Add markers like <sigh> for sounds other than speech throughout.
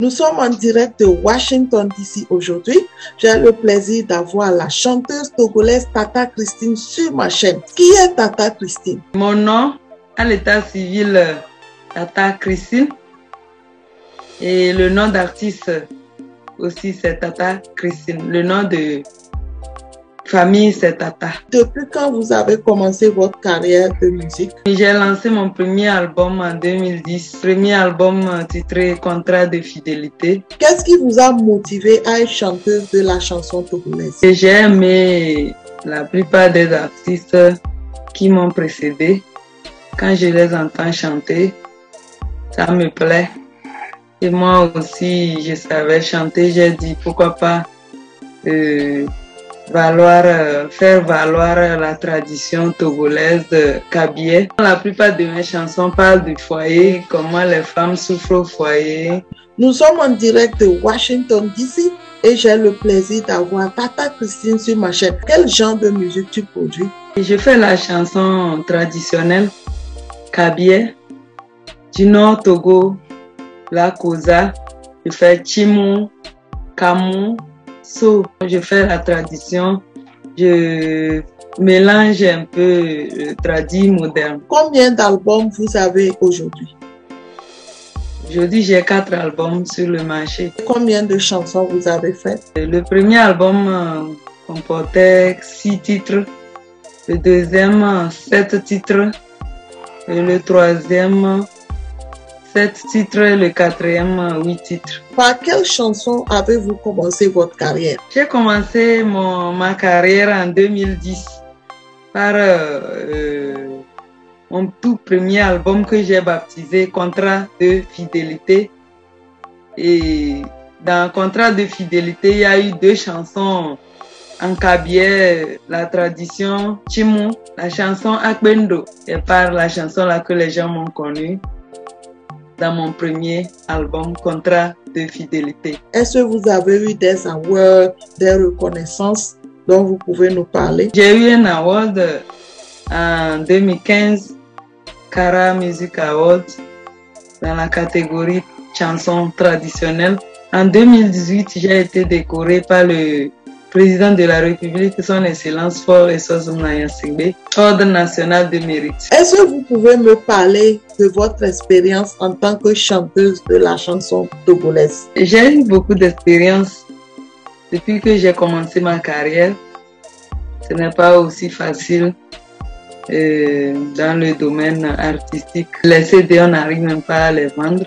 Nous sommes en direct de Washington DC aujourd'hui. J'ai le plaisir d'avoir la chanteuse togolaise Tata Christine sur ma chaîne. Qui est Tata Christine? Mon nom à l'état civil, Tata Christine. Et le nom d'artiste aussi, c'est Tata Christine. Le nom de famille, c'est Tata. Depuis quand vous avez commencé votre carrière de musique? J'ai lancé mon premier album en 2010. Premier album titré Contrat de fidélité. Qu'est-ce qui vous a motivé à être chanteuse de la chanson togolaise J'ai aimé la plupart des artistes qui m'ont précédé. Quand je les entends chanter, ça me plaît. Et moi aussi, je savais chanter. J'ai dit pourquoi pas euh, valoir, euh, faire valoir la tradition togolaise de Kabié. La plupart de mes chansons parlent du foyer, comment les femmes souffrent au foyer. Nous sommes en direct de Washington DC et j'ai le plaisir d'avoir Tata Christine sur ma chaîne. Quel genre de musique tu produis? Je fais la chanson traditionnelle Kabié, du Nord Togo, la Kosa, je fais Chimou, Kamou, So, je fais la tradition, je mélange un peu le tradit moderne. Combien d'albums vous avez aujourd'hui? Aujourd'hui, j'ai quatre albums sur le marché. Combien de chansons vous avez faites? Le premier album euh, comportait six titres, le deuxième, sept titres, et le troisième, sept titres et le quatrième, huit titres. Par quelle chanson avez-vous commencé votre carrière? J'ai commencé mon, ma carrière en 2010 par euh, euh, mon tout premier album que j'ai baptisé Contrat de fidélité. Et dans Contrat de fidélité, il y a eu deux chansons en kabier, la tradition Chimou, la chanson Akbendo, et par la chanson là que les gens m'ont connue dans mon premier album Contrat de fidélité. Est-ce que vous avez eu des awards, des reconnaissances dont vous pouvez nous parler? J'ai eu un award en 2015, Cara Music Award, dans la catégorie chanson traditionnelle. En 2018, j'ai été décoré par le président de la République, son Excellence Fort Essozoum Sigbe, Ordre national de mérite. Est-ce que vous pouvez me parler de votre expérience en tant que chanteuse de la chanson togolaise? J'ai eu beaucoup d'expérience depuis que j'ai commencé ma carrière. Ce n'est pas aussi facile euh, dans le domaine artistique. Les CD, on n'arrive même pas à les vendre.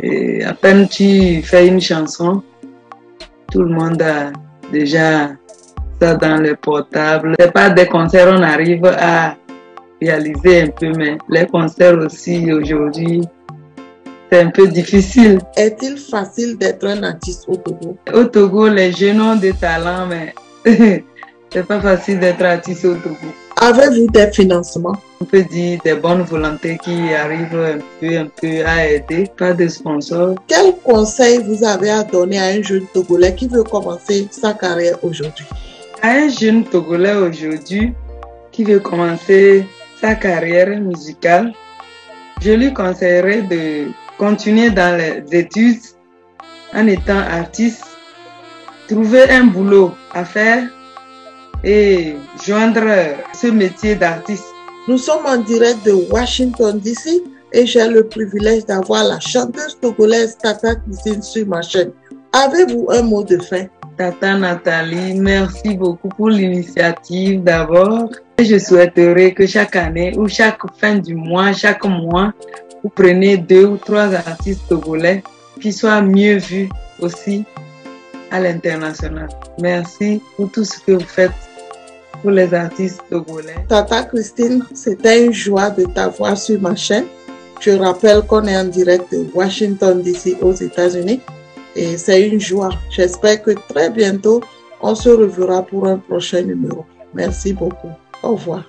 Et à peine tu fais une chanson, tout le monde a déjà ça dans le portable. C'est pas des concerts, on arrive à réaliser un peu, mais les concerts aussi aujourd'hui, c'est un peu difficile. Est-il facile d'être un artiste au Togo? Au Togo, les jeunes ont des talents, mais <laughs> c'est pas facile d'être artiste au Togo. Avez-vous des financements? On peut dire des bonnes volontés qui arrivent un peu, un peu à aider, pas de sponsors. Quel conseil vous avez à donner à un jeune Togolais qui veut commencer sa carrière aujourd'hui? À un jeune Togolais aujourd'hui qui veut commencer sa carrière musicale, je lui conseillerais de continuer dans les études en étant artiste, trouver un boulot à faire et joindre ce métier d'artiste. Nous sommes en direct de Washington DC et j'ai le privilège d'avoir la chanteuse togolaise Tata Christine sur ma chaîne. Avez-vous un mot de fin? Tata Nathalie, merci beaucoup pour l'initiative d'abord. Je souhaiterais que chaque année ou chaque fin du mois, chaque mois, vous prenez deux ou trois artistes togolais qui soient mieux vus aussi à l'international. Merci pour tout ce que vous faites pour les artistes togolais. Tata Christine, c'était une joie de t'avoir sur ma chaîne. Je rappelle qu'on est en direct de Washington DC aux États-Unis et c'est une joie. J'espère que très bientôt, on se reverra pour un prochain numéro. Merci beaucoup. Au revoir.